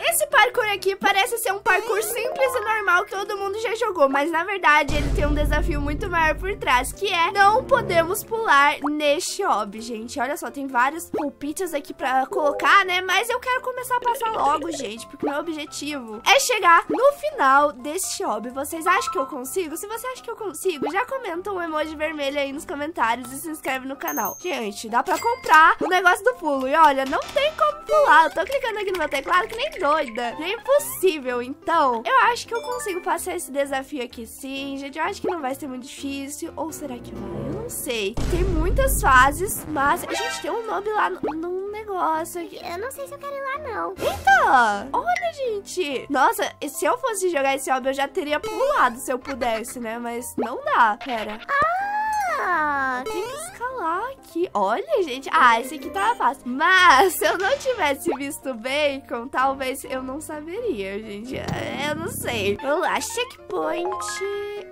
Esse parkour aqui parece ser um parkour simples e normal que todo mundo já jogou, mas na verdade ele tem um desafio muito maior por trás, que é não podemos pular neste hobby, gente. Olha só, tem vários pulpites aqui pra colocar, né? Mas eu quero começar a passar logo, gente, porque meu objetivo é chegar no final deste hobby. Vocês acham que eu consigo? Se você acha que eu consigo, já comenta um emoji vermelho aí nos comentários e se inscreve no canal. Gente, dá pra comprar o negócio do pulo. E olha, não tem como pular. Eu tô clicando aqui no meu teclado que nem doida. É impossível. Então, eu acho que eu consigo passar esse desafio aqui sim. Gente, eu acho que não vai ser muito difícil. Ou será que vai? Eu não sei. Tem muitas fases, mas... Gente, tem um nome lá no, num negócio aqui. Eu não sei se eu quero ir lá, não. Eita! Olha, gente. Nossa, se eu fosse jogar esse hobby, eu já teria pulado se eu pudesse, né? Mas não dá. Pera. Ah, Tem que aqui. Olha, gente. Ah, esse aqui tava fácil. Mas se eu não tivesse visto bacon, talvez eu não saberia, gente. É, Eu não sei. Vamos lá, checkpoint.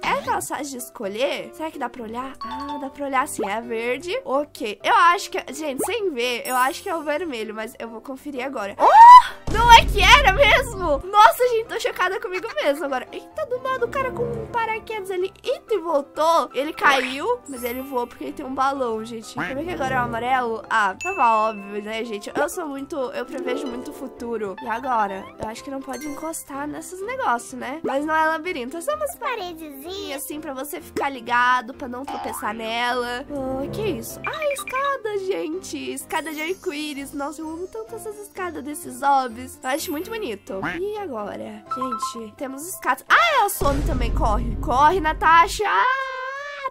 É aquela fase de escolher? Será que dá pra olhar? Ah, dá pra olhar sim. É verde. Ok. Eu acho que... Gente, sem ver, eu acho que é o vermelho, mas eu vou conferir agora. Oh! Não é que era mesmo? Nossa, gente, tô chocada comigo mesmo agora. Eita, do nada o cara com um paraquedas ali. Eita, e voltou. Ele caiu, mas ele voou porque ele tem um balão, gente. Ver que agora é o amarelo? Ah, tava óbvio, né, gente? Eu sou muito... Eu prevejo muito futuro. E agora? Eu acho que não pode encostar nesses negócios, né? Mas não é labirinto. É só umas paredezinha. assim pra você ficar ligado, pra não tropeçar nela. Oh, que isso? Ah, escada, gente. Escada de arco-íris. Nossa, eu amo tanto essas escadas desses Eu acho muito bonito. E agora? Gente, temos escadas. Ah, ela some também. Corre. Corre, Natasha. Ah,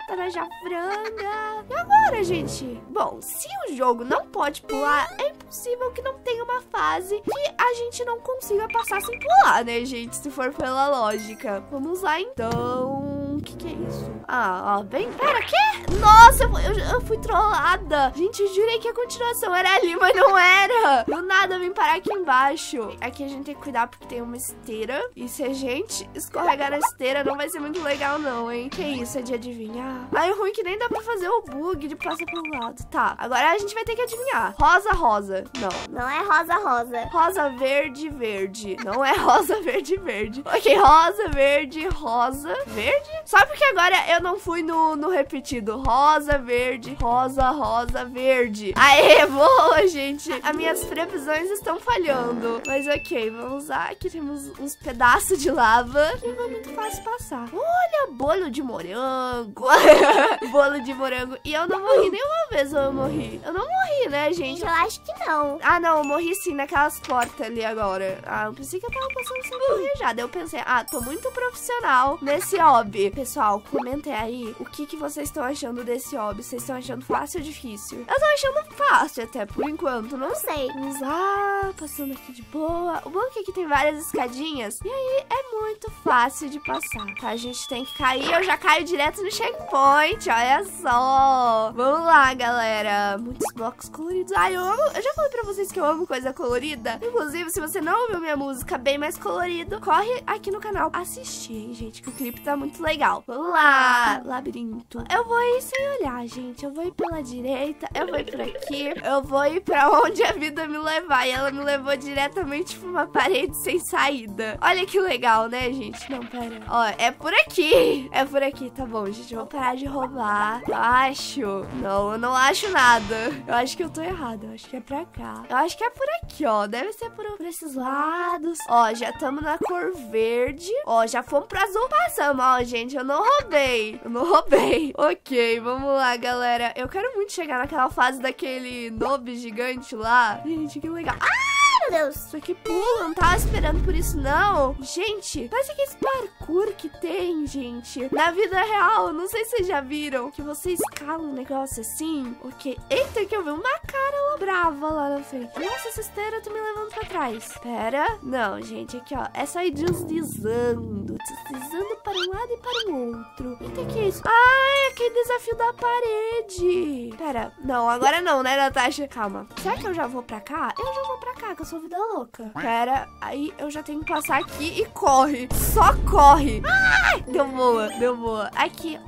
Taraja franga. E agora, gente? Bom, se o jogo não pode pular, é impossível que não tenha uma fase que a gente não consiga passar sem pular, né, gente? Se for pela lógica. Vamos lá, então. O que, que é isso? Ah, ó, bem. Pera, quê? Nossa, eu, eu, eu fui trollada. Gente, eu jurei que a continuação era ali, mas não era. Do nada, eu vim parar aqui embaixo. Aqui a gente tem que cuidar porque tem uma esteira. E se a gente escorregar na esteira, não vai ser muito legal, não, hein? Que isso, é de adivinhar? Ai, ruim que nem dá pra fazer o bug de passar pelo lado. Tá, agora a gente vai ter que adivinhar. Rosa, rosa. Não. Não é rosa, rosa. Rosa, verde, verde. Não é rosa, verde, verde. Ok, rosa, verde, rosa, verde. Só porque agora eu não fui no, no repetido. Rosa, verde, rosa, rosa, verde. Aê, boa, gente. As minhas previsões estão falhando. Mas ok, vamos lá. Aqui temos uns pedaços de lava. Que não é muito fácil passar. Olha, bolo de morango. bolo de morango. E eu não morri nenhuma vez ou eu morri? Eu não morri, né, gente? Eu acho que não. Ah, não, eu morri sim naquelas portas ali agora. Ah, eu pensei que eu tava passando sem correjada. Eu pensei, ah, tô muito profissional nesse hobby. Pessoal, comentem aí o que, que vocês estão achando desse hobby. Vocês estão achando fácil ou difícil? Eu tô achando fácil até, por enquanto, não sei. Vamos lá, passando aqui de boa. O bom é que aqui tem várias escadinhas. E aí é muito fácil de passar. Tá, a gente tem que cair. Eu já caio direto no checkpoint. Olha só. Vamos lá, galera. Muitos blocos coloridos. Ai, eu amo. Eu já falei pra vocês que eu amo coisa colorida. Inclusive, se você não ouviu minha música bem mais colorido, corre aqui no canal assistir, hein, gente, que o clipe tá muito legal. Vamos lá, labirinto. Eu vou ir sem olhar, gente. Eu vou ir pela direita, eu vou ir por aqui, eu vou ir pra onde a vida me levar. E ela me levou diretamente pra uma parede sem saída. Olha que legal, né, gente? Não, pera. Ó, é por aqui. É por aqui, tá bom, gente. Eu vou parar de roubar. Eu acho. Não, eu não acho nada. Eu acho que eu tô errada. Eu acho que é pra cá. Eu acho que é por aqui, ó. Deve ser por, por esses lados. Ó, já estamos na cor verde. Ó, já fomos pro azul. Passamos, ó, gente. Eu não roubei. Eu não roubei. Ok, vamos lá, galera. Eu quero muito chegar naquela fase daquele noob gigante lá. Gente, que legal. Ah! Meu Deus. Isso aqui pula, não tava esperando por isso, não. Gente, parece que esse parkour que tem, gente. Na vida real, não sei se vocês já viram. Que você escala um negócio assim. Ok. Eita, que eu vi uma cara lá brava lá na frente. Nossa, essa esteira tá me levando pra trás. Pera. Não, gente, aqui, ó. É só ir deslizando. Deslizando para um lado e para o outro. Eita, que é isso? É aquele desafio da parede. Pera. Não, agora não, né, Natasha? Calma. Será que eu já vou pra cá? Eu já vou pra cá, que eu sou vida louca. Pera, aí eu já tenho que passar aqui e corre. Só corre. Ai, deu boa, deu boa. Aqui,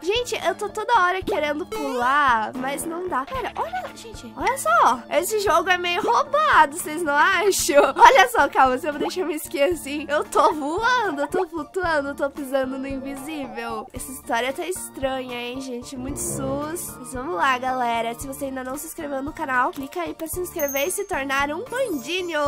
Gente, eu tô toda hora querendo pular, mas não dá. Pera, olha, gente, olha só. Esse jogo é meio roubado, vocês não acham? Olha só, calma, se eu deixar me esquecer assim, eu tô voando, eu tô flutuando, eu tô pisando no invisível. Essa história tá estranha, hein, gente? Muito sus. Mas vamos lá, galera. Se você ainda não se inscreveu no canal, clica aí pra se inscrever e se tornar um bandinho.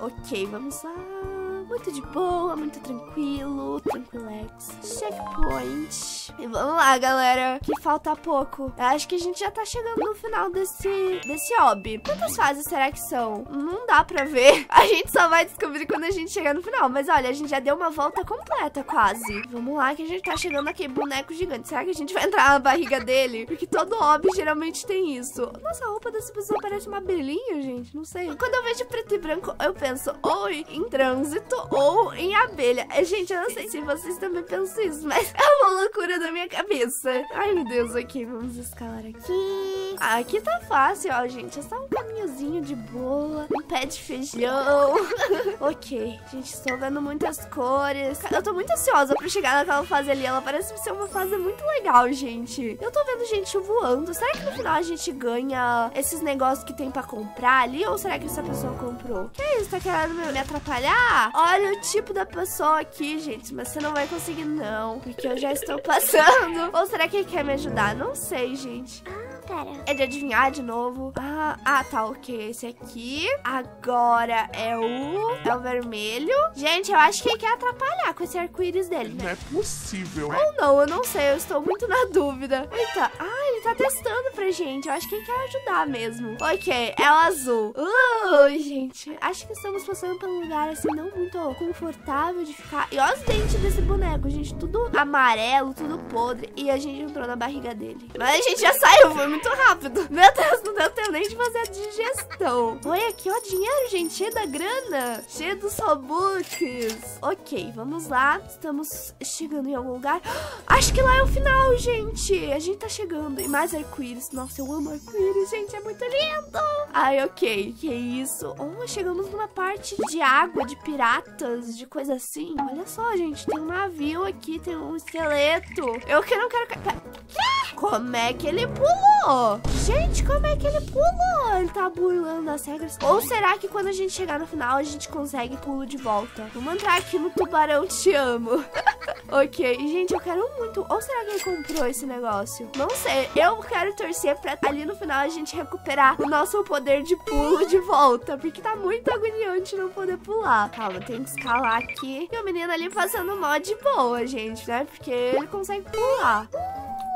Ok, vamos lá muito de boa, muito tranquilo, tranquilex. Checkpoint. E vamos lá, galera, que falta pouco. Eu acho que a gente já tá chegando no final desse, desse hobby. Quantas fases será que são? Não dá pra ver. A gente só vai descobrir quando a gente chegar no final. Mas olha, a gente já deu uma volta completa quase. Vamos lá, que a gente tá chegando aqui, boneco gigante. Será que a gente vai entrar na barriga dele? Porque todo hobby geralmente tem isso. Nossa, a roupa dessa pessoa parece uma abelhinha, gente. Não sei. Quando eu vejo preto e branco, eu penso ou em trânsito ou em abelha. É, gente, eu não sei se vocês também pensam isso, mas é uma loucura da minha cabeça. Ai, meu Deus, aqui, vamos escalar aqui. Aqui tá fácil, ó, gente. É só um caminhozinho de boa, um pé de feijão. ok, gente, estou vendo muitas cores. Eu tô muito ansiosa pra chegar naquela fase ali. Ela parece ser uma fase muito legal, gente. Eu tô vendo gente voando. Será que no final a gente ganha esses negócios que tem pra comprar ali? Ou será que essa pessoa comprou? Que isso? Tá querendo me atrapalhar? Olha o tipo da pessoa aqui, gente. Mas você não vai conseguir, não. Porque eu já estou passando. Ou será que ele quer me ajudar? Não sei, gente. Pera. É de adivinhar de novo. Ah, ah, tá, ok. Esse aqui. Agora é o... É o vermelho. Gente, eu acho que ele quer atrapalhar com esse arco-íris dele, Não né? é possível. Ou não, eu não sei. Eu estou muito na dúvida. Eita. Ah, ele tá testando pra gente. Eu acho que ele quer ajudar mesmo. Ok, é o azul. Ui, gente. Acho que estamos passando por um lugar, assim, não muito confortável de ficar. E olha os dentes desse boneco, gente. Tudo amarelo, tudo podre. E a gente entrou na barriga dele. Mas a gente já saiu, foi muito rápido. Meu Deus, não deu tempo nem de fazer a digestão. Olha aqui, ó, dinheiro, gente. Cheio da grana. Cheio dos Robux. Ok, vamos lá. Estamos chegando em algum lugar. Acho que lá é o final, gente. A gente tá chegando. E mais arco-íris. Nossa, eu amo arco-íris, gente. É muito lindo. Ai, ok. Que isso? Oh, chegamos numa parte de água, de piratas, de coisa assim. Olha só, gente. Tem um navio aqui, tem um esqueleto. Eu que não quero... Quê? Como é que ele pulou? Gente, como é que ele pulou? Ele tá burlando as regras. Ou será que quando a gente chegar no final, a gente consegue pulo de volta? Vamos entrar aqui no tubarão te amo. ok, gente, eu quero muito. Ou será que ele comprou esse negócio? Não sei. Eu quero torcer pra ali no final a gente recuperar o nosso poder de pulo de volta. Porque tá muito agoniante não poder pular. Calma, tem que escalar aqui. E o menino ali passando mó de boa, gente, né? Porque ele consegue pular.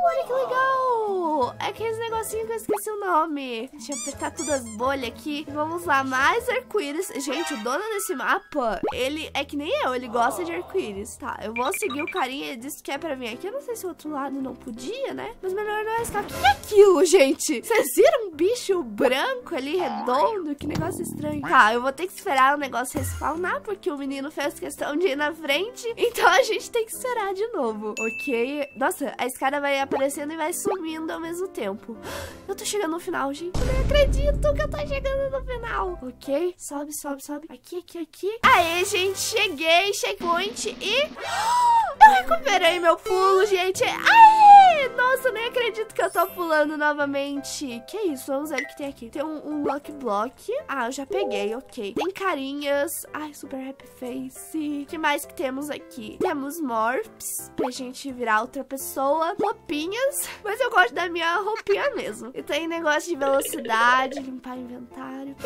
Olha que legal! É aqueles negocinhos que eu esqueci o nome. Deixa eu apertar todas as bolhas aqui. Vamos lá, mais arco-íris. Gente, o dono desse mapa, ele é que nem eu, ele gosta de arco-íris. Tá, eu vou seguir o carinha, ele disse que é pra vir aqui. Eu não sei se o outro lado não podia, né? Mas melhor não arriscar. O que é aquilo, gente? Vocês viram um bicho branco ali, redondo? Que negócio estranho. Tá, eu vou ter que esperar o negócio respawnar, porque o menino fez questão de ir na frente. Então a gente tem que esperar de novo, ok? Nossa, a escada vai aparecendo e vai sumindo ao mesmo tempo. Eu tô chegando no final, gente. Eu nem acredito que eu tô chegando no final. Ok, sobe, sobe, sobe. Aqui, aqui, aqui. Aê, gente, cheguei. Checkpoint e... Eu recuperei meu pulo, gente. Aê! Nossa, eu nem acredito que eu tô pulando novamente. Que isso? Vamos ver o que tem aqui. Tem um, um Lucky Block. Ah, eu já peguei, ok. Tem carinhas. Ai, super happy face. O que mais que temos aqui? Temos morphs, pra gente virar outra pessoa. Roupinhas. Mas eu gosto da minha roupinha mesmo. E tem negócio de velocidade, limpar inventário. O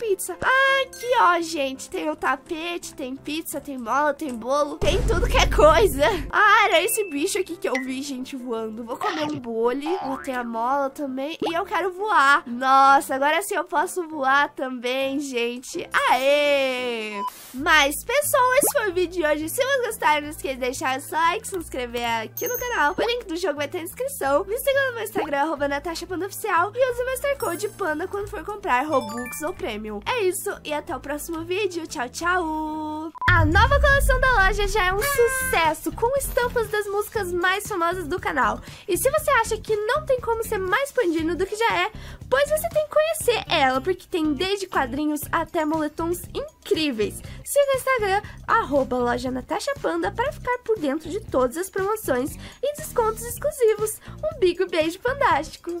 pizza? Ah, aqui, ó, gente. Tem o tapete, tem pizza, tem mola, tem bolo. Tem tudo que é coisa. Ah, era esse bicho aqui que eu vi, gente, voando. Vou comer um bole. Ó, tem a mola também. E eu quero voar. Nossa, agora sim eu posso voar também, gente. Aê! Mas, pessoal, esse foi o vídeo de hoje. Se vocês gostaram, não esqueça de deixar seu like, se inscrever aqui no canal. O link do jogo vai estar na descrição. Me siga no meu Instagram, arroba Natasha Panda Oficial. E use o Master Code Panda quando for comprar Robux ou É isso, e até o próximo vídeo. Tchau, tchau! A nova coleção da loja já é um sucesso, com estampas das músicas mais famosas do canal. E se você acha que não tem como ser mais pandino do que já é, pois você tem que conhecer ela, porque tem desde quadrinhos até moletons incríveis. Siga o Instagram, arroba loja Natasha Panda, para ficar por dentro de todas as promoções e descontos exclusivos. Um bico beijo fantástico!